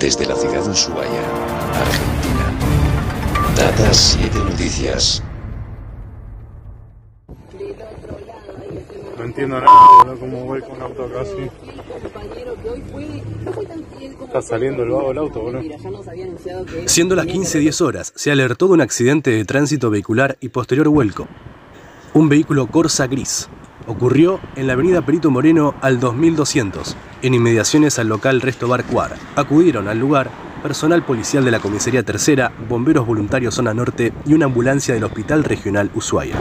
Desde la ciudad de Ushuaia, Argentina. Data 7 Noticias. No entiendo nada, boludo, cómo voy con auto acá así. Está saliendo el vago del auto, boludo. Siendo las 15.10 horas, se alertó de un accidente de tránsito vehicular y posterior vuelco. Un vehículo Corsa gris. Ocurrió en la avenida Perito Moreno al 2200, en inmediaciones al local Resto Bar Cuar. Acudieron al lugar personal policial de la Comisaría Tercera, bomberos voluntarios Zona Norte y una ambulancia del Hospital Regional Ushuaia.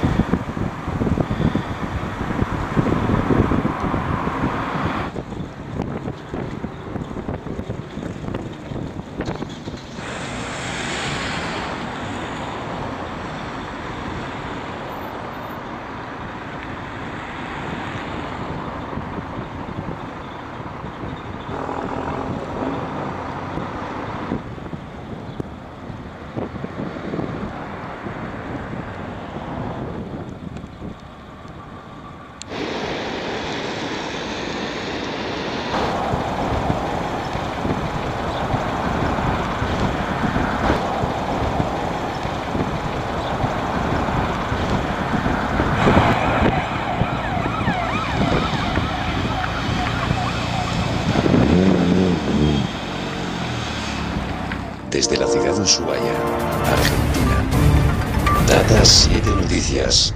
Desde la ciudad de Ushuaia, Argentina. Data 7 Noticias.